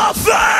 the!